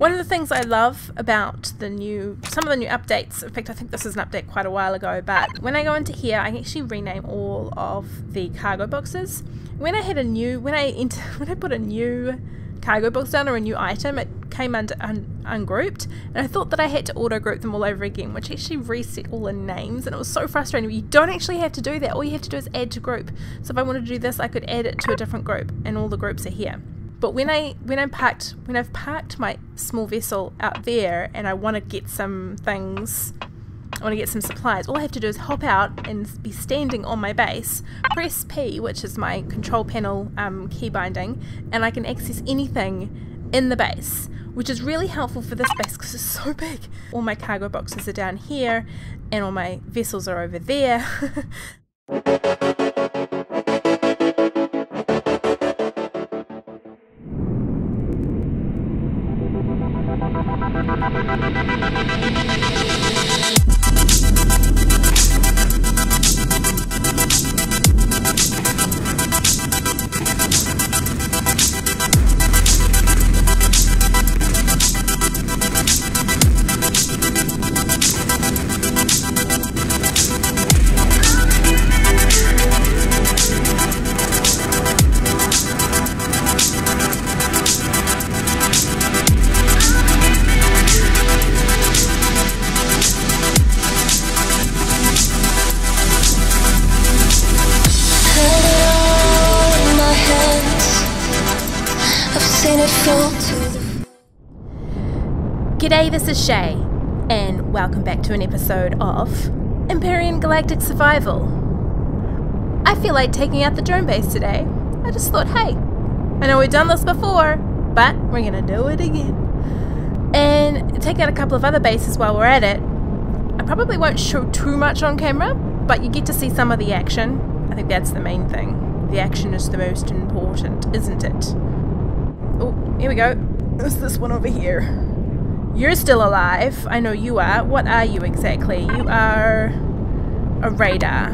One of the things I love about the new, some of the new updates, in fact I think this is an update quite a while ago, but when I go into here I actually rename all of the cargo boxes. When I had a new, when I enter, when I put a new cargo box down or a new item, it came under un, ungrouped and I thought that I had to auto group them all over again which actually reset all the names and it was so frustrating. You don't actually have to do that. All you have to do is add to group. So if I wanted to do this I could add it to a different group and all the groups are here but when I when I parked when I've parked my small vessel out there and I want to get some things I want to get some supplies, all I have to do is hop out and be standing on my base, press P, which is my control panel um, key binding, and I can access anything in the base, which is really helpful for this base because it's so big. All my cargo boxes are down here, and all my vessels are over there. G'day, this is Shay, and welcome back to an episode of Empyrion Galactic Survival. I feel like taking out the drone base today. I just thought, hey, I know we've done this before, but we're gonna do it again. And take out a couple of other bases while we're at it. I probably won't show too much on camera, but you get to see some of the action. I think that's the main thing. The action is the most important, isn't it? Oh, here we go. There's this one over here. You're still alive. I know you are. What are you exactly? You are a radar.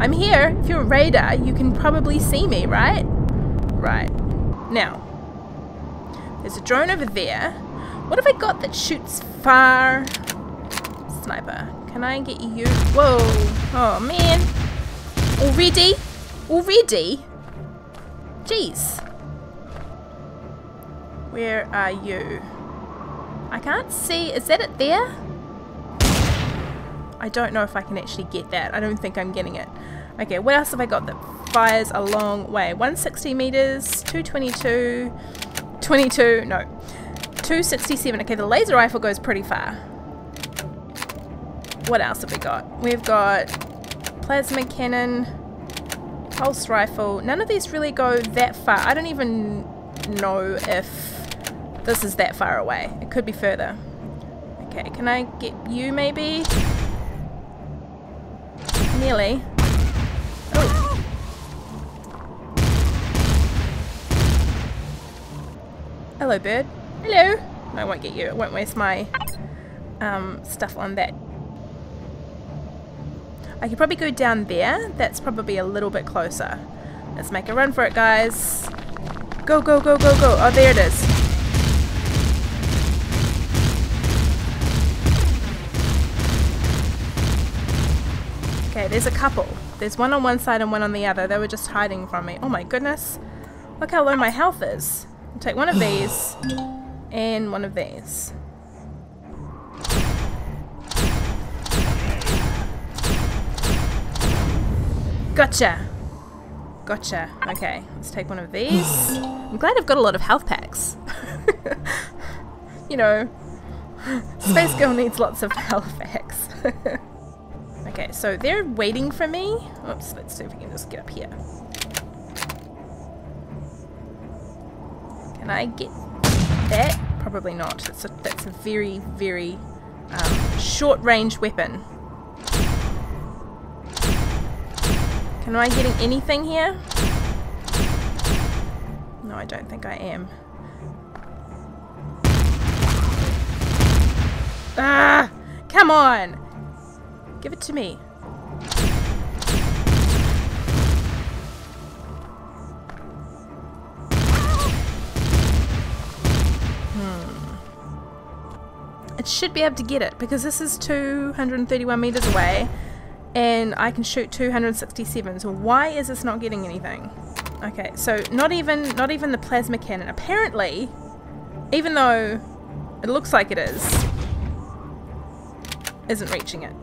I'm here. If you're a radar, you can probably see me, right? Right. Now, there's a drone over there. What have I got that shoots far? Sniper. Can I get you? Whoa. Oh, man. Already? Already? Jeez. Where are you? I can't see. Is that it there? I don't know if I can actually get that. I don't think I'm getting it. Okay, what else have I got that fires a long way? 160 meters, 222, 22, no, 267. Okay, the laser rifle goes pretty far. What else have we got? We've got plasma cannon, pulse rifle. None of these really go that far. I don't even know if this is that far away. It could be further. Okay, can I get you maybe? Nearly. Oh. Hello, bird. Hello. I won't get you. I won't waste my um, stuff on that. I could probably go down there. That's probably a little bit closer. Let's make a run for it, guys. Go, go, go, go, go. Oh, there it is. There's a couple. There's one on one side and one on the other. They were just hiding from me. Oh my goodness. Look how low my health is. I'll take one of these and one of these. Gotcha. Gotcha. Okay, let's take one of these. I'm glad I've got a lot of health packs. you know, Space Girl needs lots of health packs. Okay, so they're waiting for me. Oops, let's see if we can just get up here. Can I get that? Probably not. That's a, that's a very, very um, short-range weapon. Can I getting anything here? No, I don't think I am. Ah! Come on! Give it to me. Hmm. it should be able to get it because this is 231 meters away and I can shoot 267 so why is this not getting anything okay so not even not even the plasma cannon apparently even though it looks like it is isn't reaching it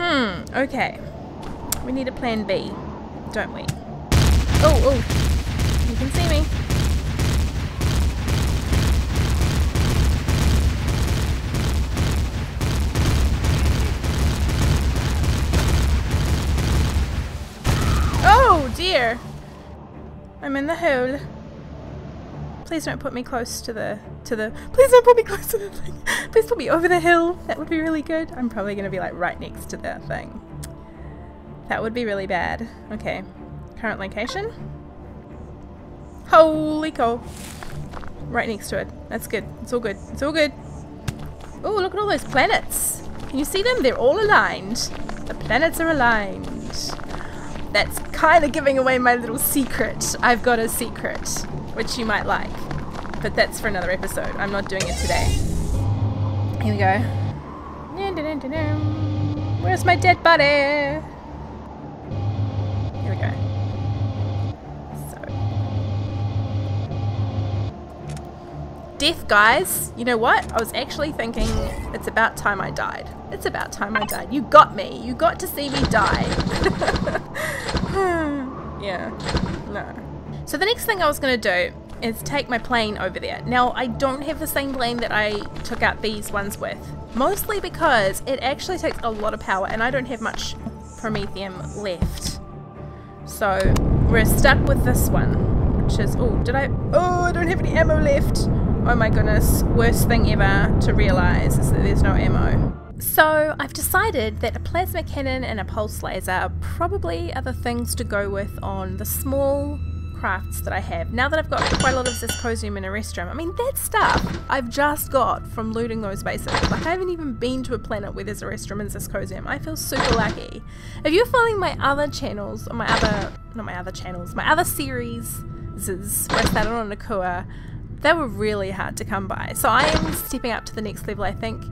hmm okay we need a plan B don't we oh oh you can see me Oh dear. I'm in the hole. Please don't put me close to the to the please don't put me close to the thing. Please put me over the hill. That would be really good. I'm probably gonna be like right next to that thing. That would be really bad. Okay. Current location. Holy cow. Right next to it. That's good. It's all good. It's all good. Oh, look at all those planets. Can you see them? They're all aligned. The planets are aligned that's kind of giving away my little secret. I've got a secret, which you might like. But that's for another episode. I'm not doing it today. Here we go. Where's my dead buddy? Here we go. So. Death, guys. You know what? I was actually thinking it's about time I died. It's about time I died. You got me. You got to see me die. yeah. No. So the next thing I was going to do is take my plane over there. Now, I don't have the same plane that I took out these ones with. Mostly because it actually takes a lot of power and I don't have much Promethium left. So, we're stuck with this one, which is... Oh, did I... Oh, I don't have any ammo left. Oh my goodness. Worst thing ever to realise is that there's no ammo. So I've decided that a plasma cannon and a pulse laser probably are the things to go with on the small crafts that I have. Now that I've got quite a lot of Zirconium and Erestrum, I mean that stuff I've just got from looting those bases. Like I haven't even been to a planet where there's Erestrum and Zirconium. I feel super lucky. If you're following my other channels, or my other, not my other channels, my other series, I started on Akua, they were really hard to come by. So I am stepping up to the next level I think.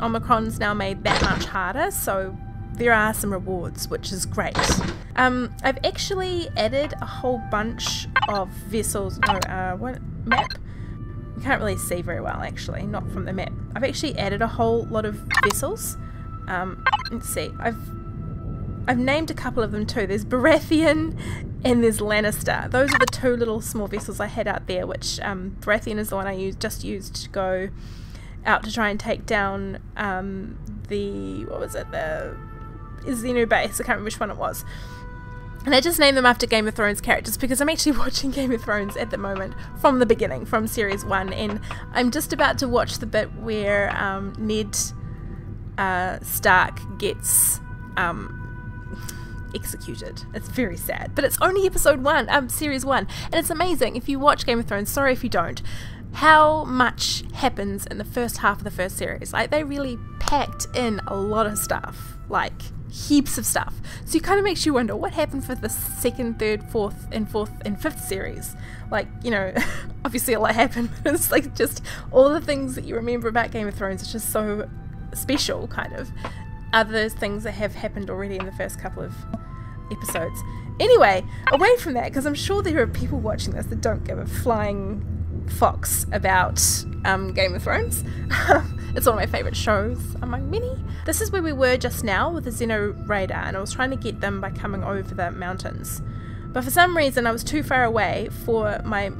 Omicron's now made that much harder, so there are some rewards, which is great. Um, I've actually added a whole bunch of vessels. No, uh, what map? You can't really see very well, actually, not from the map. I've actually added a whole lot of vessels. Um, let's see. I've I've named a couple of them too. There's Baratheon and there's Lannister. Those are the two little small vessels I had out there, which um, Baratheon is the one I used, just used to go out to try and take down um, the what was it the Xenu base. I can't remember which one it was. And I just named them after Game of Thrones characters because I'm actually watching Game of Thrones at the moment from the beginning, from series one, and I'm just about to watch the bit where um, Ned uh, Stark gets um, executed. It's very sad, but it's only episode one, um, series one, and it's amazing. If you watch Game of Thrones, sorry if you don't how much happens in the first half of the first series. Like they really packed in a lot of stuff, like heaps of stuff. So it kind of makes you wonder what happened for the second, third, fourth, and fourth and fifth series. Like you know, obviously a lot happened, but it's like just all the things that you remember about Game of Thrones. It's just so special, kind of. Other things that have happened already in the first couple of episodes. Anyway, away from that, because I'm sure there are people watching this that don't give a flying Fox about um, Game of Thrones. it's one of my favourite shows among many. This is where we were just now with the Xeno radar, and I was trying to get them by coming over the mountains. But for some reason, I was too far away for my.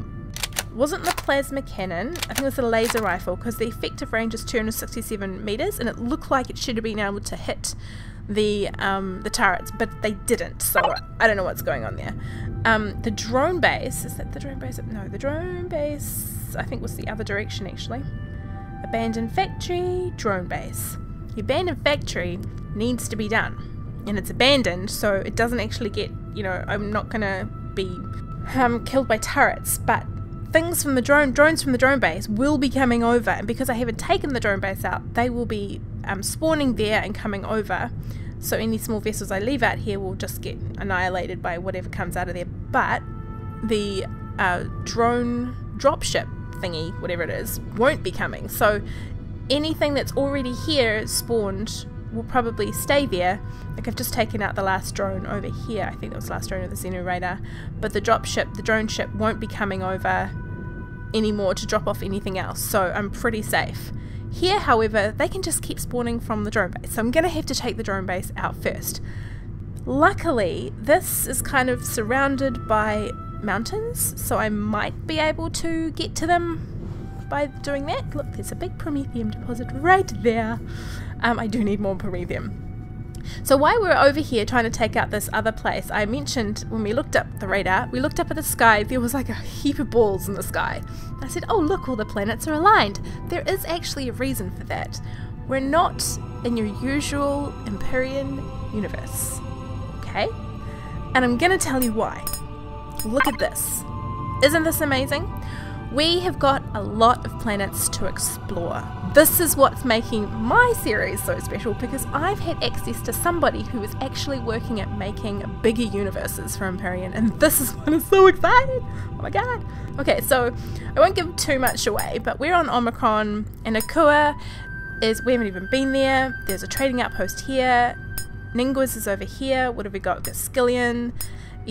Wasn't the plasma cannon? I think it was the laser rifle because the effective range is 267 meters, and it looked like it should have been able to hit the um, the turrets, but they didn't. So I don't know what's going on there. Um, the drone base is that the drone base? No, the drone base I think was the other direction actually. Abandoned factory, drone base. The abandoned factory needs to be done, and it's abandoned, so it doesn't actually get. You know, I'm not gonna be um, killed by turrets, but things from the drone drones from the drone base will be coming over and because I haven't taken the drone base out they will be um, spawning there and coming over so any small vessels I leave out here will just get annihilated by whatever comes out of there. But the uh, drone dropship thingy, whatever it is, won't be coming. So anything that's already here spawned will probably stay there. Like I've just taken out the last drone over here. I think that was the last drone of the Xeno radar. But the drop ship, the drone ship, won't be coming over anymore to drop off anything else. So I'm pretty safe. Here, however, they can just keep spawning from the drone base. So I'm going to have to take the drone base out first. Luckily, this is kind of surrounded by mountains, so I might be able to get to them by doing that. Look, there's a big promethium deposit right there. Um, I do need more promethium. So while we're over here trying to take out this other place, I mentioned when we looked up the radar, we looked up at the sky, there was like a heap of balls in the sky. I said, oh look, all the planets are aligned. There is actually a reason for that. We're not in your usual Empyrion universe. Okay? And I'm gonna tell you why. Look at this. Isn't this amazing? We have got a lot of planets to explore. This is what's making my series so special because I've had access to somebody who is actually working at making bigger universes for Empyrion, and this is what is so exciting! Oh my god! Okay, so I won't give too much away, but we're on Omicron, and Akua is, we haven't even been there. There's a trading outpost here. Ningwas is over here. What have we got? We've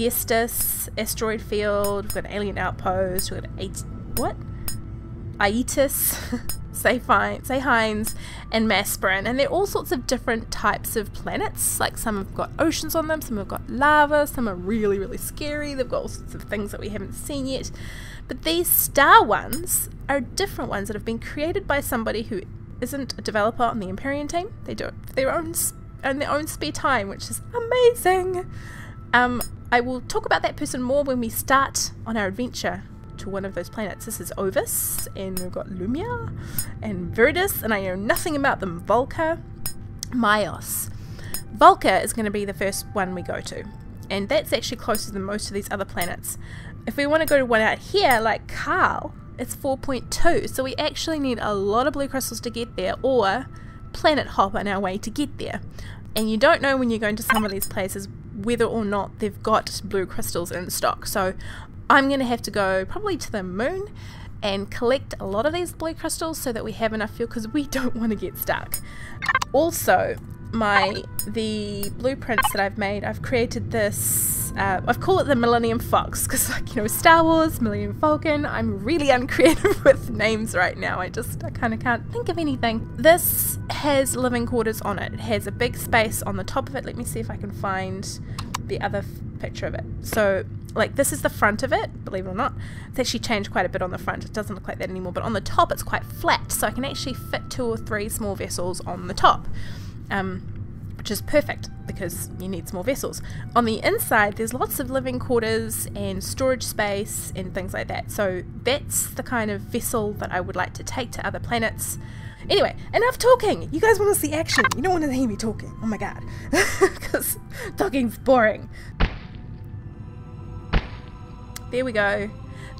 got Asteroid Field, we've got an Alien Outpost, we've got eight, what? Aitis, Zeyhines, and Masperon. And they're all sorts of different types of planets. Like some have got oceans on them, some have got lava, some are really, really scary. They've got all sorts of things that we haven't seen yet. But these star ones are different ones that have been created by somebody who isn't a developer on the Empyrion team. They do it for their own in their own spare time, which is amazing. Um, I will talk about that person more when we start on our adventure to one of those planets. This is Ovis, and we've got Lumia and Viridis, and I know nothing about them. Volca, Myos. Volca is going to be the first one we go to, and that's actually closer than most of these other planets. If we want to go to one out here, like Carl, it's 4.2, so we actually need a lot of blue crystals to get there, or planet hop on our way to get there. And you don't know when you're going to some of these places whether or not they've got blue crystals in stock. So I'm going to have to go probably to the moon and collect a lot of these blue crystals so that we have enough fuel because we don't want to get stuck. Also, my the blueprints that I've made, I've created this, uh, I've called it the Millennium Fox because like, you know, Star Wars, Millennium Falcon, I'm really uncreative with names right now. I just, I kind of can't think of anything. This has living quarters on it. It has a big space on the top of it. Let me see if I can find the other picture of it. So like this is the front of it, believe it or not. It's actually changed quite a bit on the front. It doesn't look like that anymore, but on the top it's quite flat, so I can actually fit two or three small vessels on the top. Um, which is perfect because you need small vessels. On the inside, there's lots of living quarters and storage space and things like that. So that's the kind of vessel that I would like to take to other planets. Anyway, enough talking. You guys want to see action. You don't want to hear me talking. Oh my god. Because talking's boring. There we go.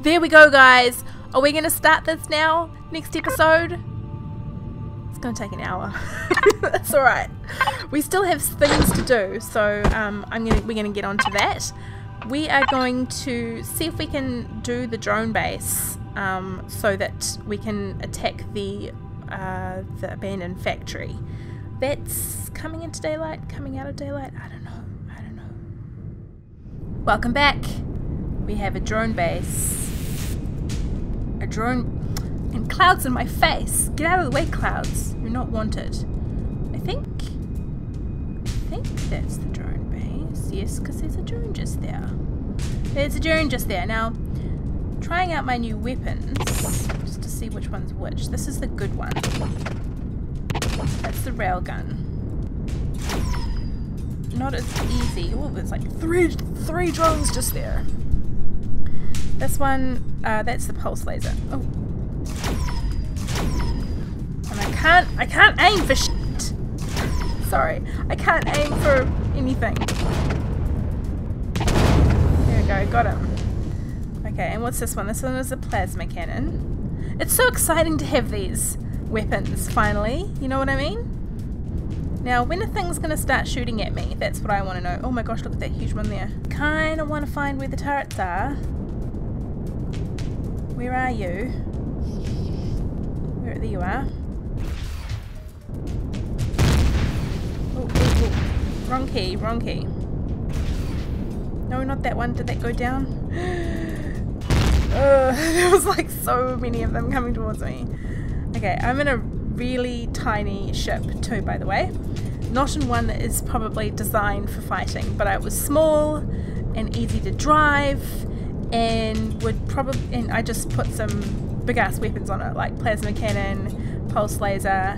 There we go, guys. Are we going to start this now? Next episode? It's going to take an hour. That's all right. We still have things to do, so um, I'm gonna we're going to get onto that. We are going to see if we can do the drone base um, so that we can attack the uh, the abandoned factory. That's coming into daylight, coming out of daylight. I don't know. I don't know. Welcome back we have a drone base. A drone and clouds in my face. Get out of the way, clouds. You're not wanted. I think I think that's the drone base. Yes, because there's a drone just there. There's a drone just there. Now, trying out my new weapons just to see which one's which. This is the good one. That's the railgun. Not as easy. Oh, there's like three three drones just there. This one, uh, that's the pulse laser. Oh. Can't, I can't aim for shit. Sorry, I can't aim for anything. There we go, got him. Okay, and what's this one? This one is a plasma cannon. It's so exciting to have these weapons, finally. You know what I mean? Now, when are thing's going to start shooting at me? That's what I want to know. Oh my gosh, look at that huge one there. Kind of want to find where the turrets are. Where are you? Where, there you are. Wrong key, wrong key. No, not that one. Did that go down? there was like so many of them coming towards me. Okay, I'm in a really tiny ship too, by the way. Not in one that is probably designed for fighting, but I was small and easy to drive and would probably and I just put some big ass weapons on it like plasma cannon, pulse laser,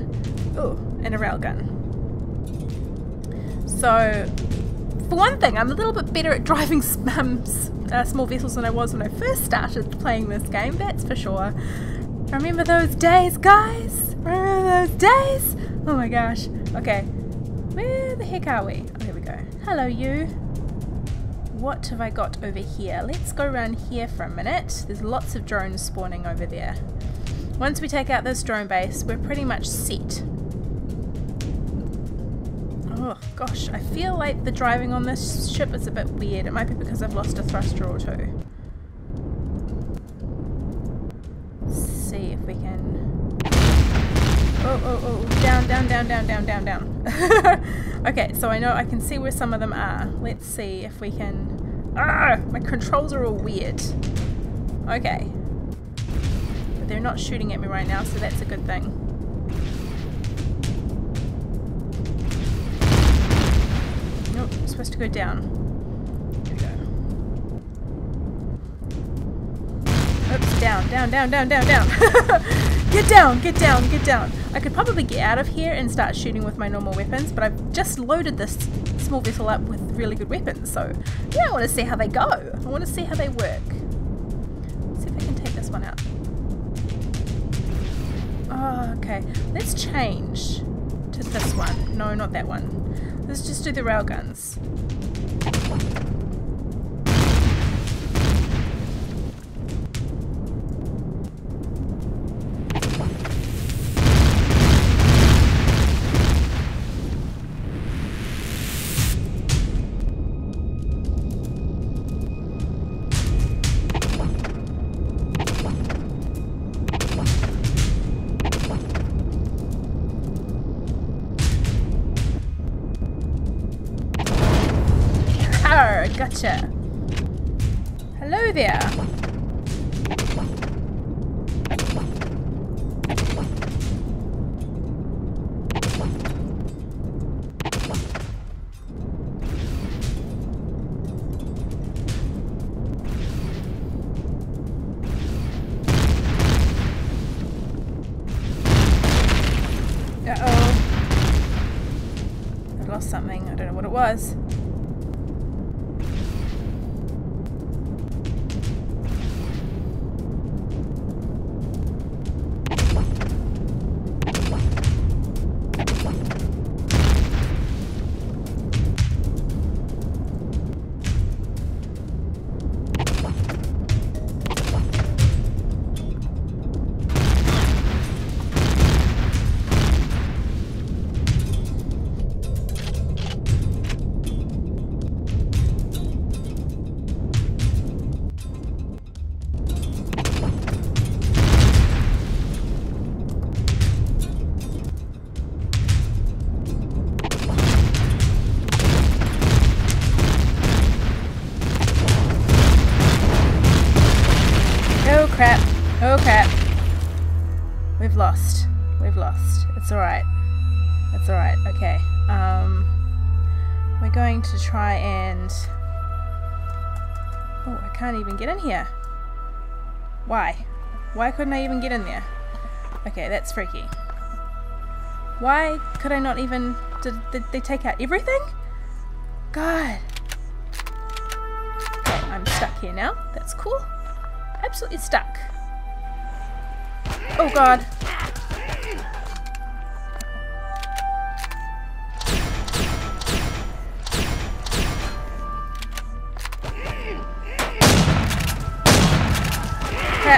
oh, and a railgun. So for one thing, I'm a little bit better at driving um, uh, small vessels than I was when I first started playing this game, that's for sure. Remember those days, guys? Remember those days? Oh my gosh. Okay, where the heck are we? Oh, here we go. Hello, you. What have I got over here? Let's go around here for a minute. There's lots of drones spawning over there. Once we take out this drone base, we're pretty much set. Oh gosh, I feel like the driving on this ship is a bit weird. It might be because I've lost a thruster or two. See if we can... Oh, oh, oh, down, down, down, down, down, down, down. okay, so I know I can see where some of them are. Let's see if we can... Ah! My controls are all weird. Okay. But they're not shooting at me right now, so that's a good thing. Supposed to go down. We go. Oops, down, down, down, down, down, down. get down, get down, get down. I could probably get out of here and start shooting with my normal weapons, but I've just loaded this small vessel up with really good weapons, so yeah, I want to see how they go. I want to see how they work. Let's see if I can take this one out. Oh, okay. Let's change to this one. No, not that one. Let's just do the railguns. I going to try and... Oh, I can't even get in here. Why? Why couldn't I even get in there? Okay, that's freaky. Why could I not even... Did, did they take out everything? God. Okay, I'm stuck here now. That's cool. Absolutely stuck. Oh god.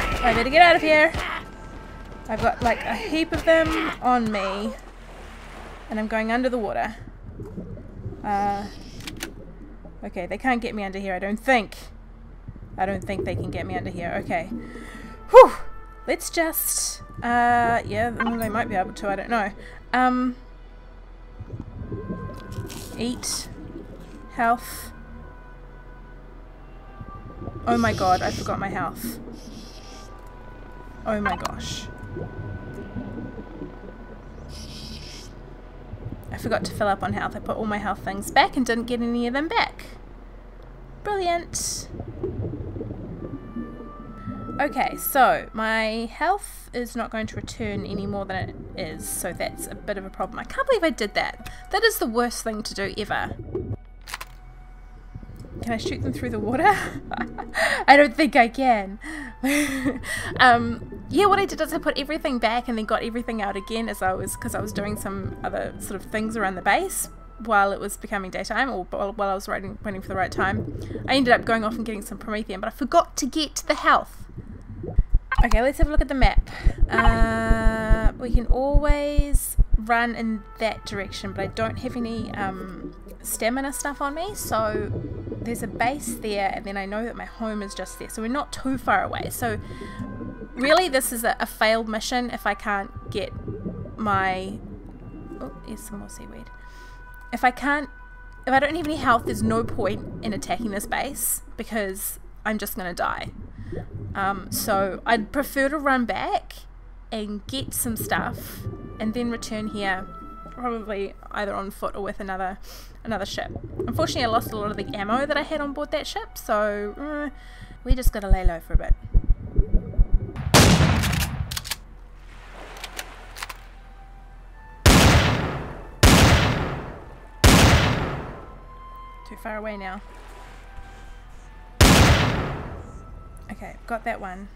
I better get out of here. I've got like a heap of them on me. And I'm going under the water. Uh, okay, they can't get me under here, I don't think. I don't think they can get me under here. Okay. Whew! let's just, uh, yeah, they might be able to, I don't know. Um, eat, health. Oh my god, I forgot my health. Oh my gosh. I forgot to fill up on health. I put all my health things back and didn't get any of them back. Brilliant. Okay, so my health is not going to return any more than it is, so that's a bit of a problem. I can't believe I did that. That is the worst thing to do ever. Can I shoot them through the water? I don't think I can. um, yeah, what I did is I put everything back and then got everything out again as I was, because I was doing some other sort of things around the base while it was becoming daytime or while I was waiting, waiting for the right time. I ended up going off and getting some Promethium, but I forgot to get the health. Okay, let's have a look at the map. Uh, we can always run in that direction, but I don't have any um, stamina stuff on me, so there's a base there, and then I know that my home is just there, so we're not too far away. So really, this is a, a failed mission if I can't get my... Oh, here's some more seaweed. If I can't... If I don't have any health, there's no point in attacking this base, because I'm just going to die. Um, so I'd prefer to run back and get some stuff and then return here probably either on foot or with another another ship. Unfortunately I lost a lot of the ammo that I had on board that ship so uh, we just gotta lay low for a bit. Too far away now. Okay, got that one.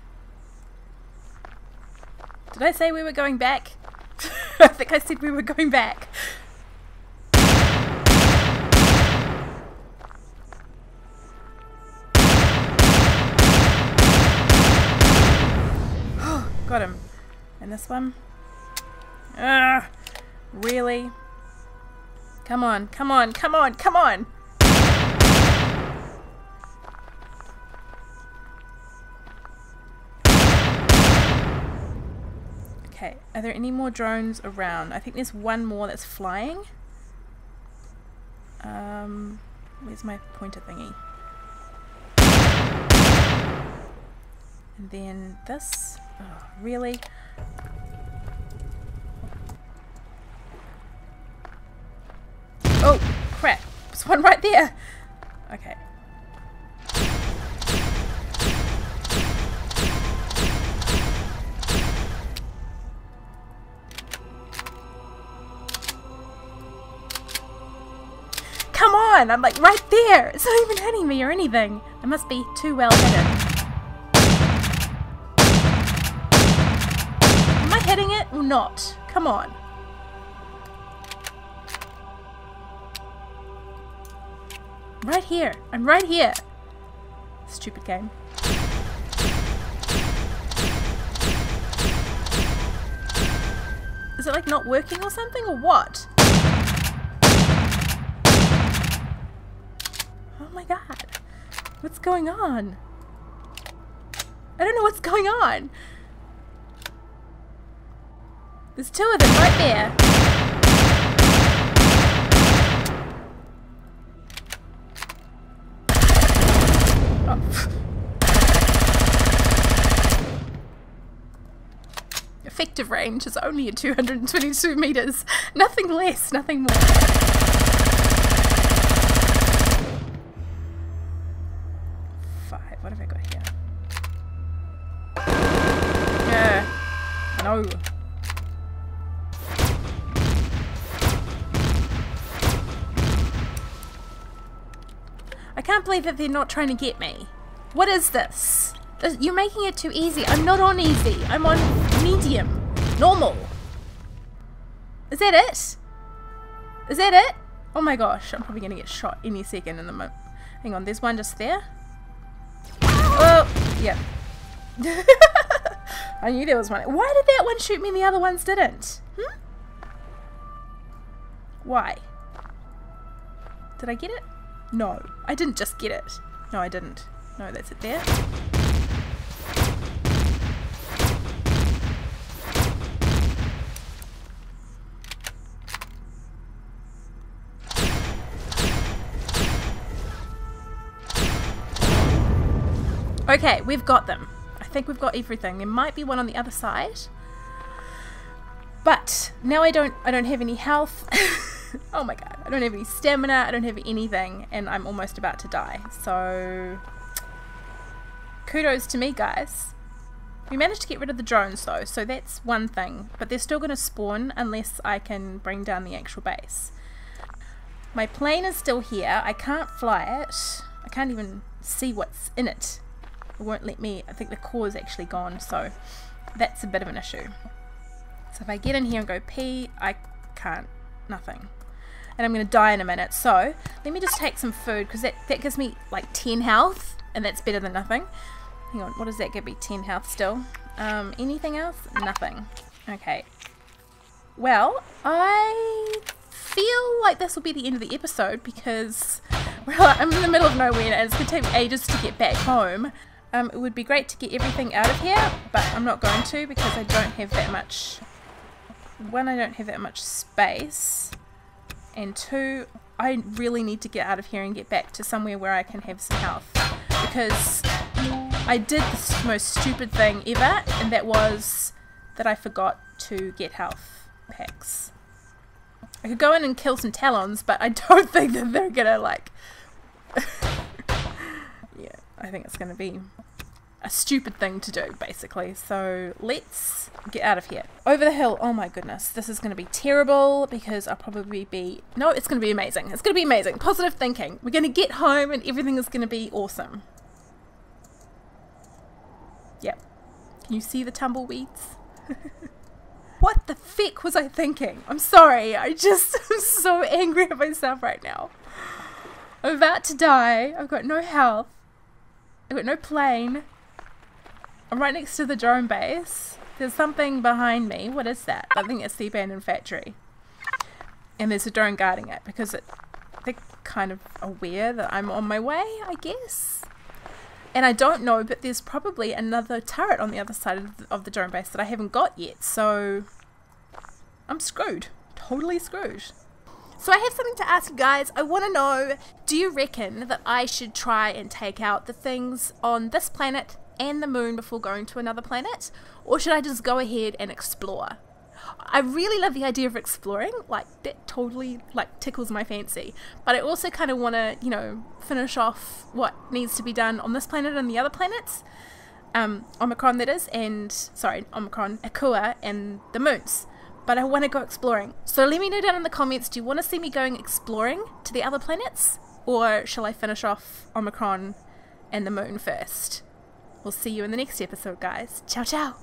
Did I say we were going back? I think I said we were going back. got him. And this one? Ugh, really? Come on, come on, come on, come on! Okay, are there any more drones around? I think there's one more that's flying. Um, where's my pointer thingy? And then this. Oh, really? Oh, crap. There's one right there. Okay. On! I'm like right there! It's not even hitting me or anything. I must be too well hidden. Am I hitting it or not? Come on. Right here. I'm right here. Stupid game. Is it like not working or something or what? Oh my god. What's going on? I don't know what's going on. There's two of them right there. Oh. Effective range is only at 222 meters. Nothing less, nothing more. Believe that they're not trying to get me. What is this? You're making it too easy. I'm not on easy. I'm on medium. Normal. Is that it? Is that it? Oh my gosh, I'm probably to get shot any second in the moment. Hang on, there's one just there. Oh, yeah. I knew there was one. Why did that one shoot me and the other ones didn't? Hmm? Why? Did I get it? No, I didn't just get it. No, I didn't. No, that's it there. Okay, we've got them. I think we've got everything. There might be one on the other side. But now I don't I don't have any health. oh my god. I don't have any stamina. I don't have anything and I'm almost about to die. So kudos to me guys. We managed to get rid of the drones though, so that's one thing. But they're still going to spawn unless I can bring down the actual base. My plane is still here. I can't fly it. I can't even see what's in it. It won't let me. I think the core is actually gone, so that's a bit of an issue. So if I get in here and go P, I can't. Nothing. And I'm going to die in a minute. So let me just take some food because that, that gives me like 10 health and that's better than nothing. Hang on, what does that give me? 10 health still. Um, anything else? Nothing. Okay. Well, I feel like this will be the end of the episode because well, I'm in the middle of nowhere and it's going to take ages to get back home. Um, it would be great to get everything out of here, but I'm not going to because I don't have that much... One, I don't have that much space. And two, I really need to get out of here and get back to somewhere where I can have some health. Because I did the most stupid thing ever, and that was that I forgot to get health packs. I could go in and kill some talons, but I don't think that they're gonna like... yeah, I think it's gonna be a stupid thing to do, basically. So let's get out of here. Over the hill. Oh my goodness. This is going to be terrible because I'll probably be... No, it's going to be amazing. It's going to be amazing. Positive thinking. We're going to get home and everything is going to be awesome. Yep. Can you see the tumbleweeds? what the feck was I thinking? I'm sorry. I just am so angry at myself right now. I'm about to die. I've got no health. I've got no plane. I'm right next to the drone base. There's something behind me. What is that? I think it's the abandoned factory. And there's a drone guarding it because it, they're kind of aware that I'm on my way, I guess. And I don't know, but there's probably another turret on the other side of the, of the drone base that I haven't got yet. So I'm screwed. Totally screwed. So I have something to ask you guys. I want to know, do you reckon that I should try and take out the things on this planet and the moon before going to another planet? Or should I just go ahead and explore? I really love the idea of exploring, like that totally like tickles my fancy. But I also kind of want to, you know, finish off what needs to be done on this planet and the other planets. Um, Omicron that is, and sorry, Omicron, Akua, and the moons. But I want to go exploring. So let me know down in the comments, do you want to see me going exploring to the other planets? Or shall I finish off Omicron and the moon first? We'll see you in the next episode, guys. Ciao, ciao.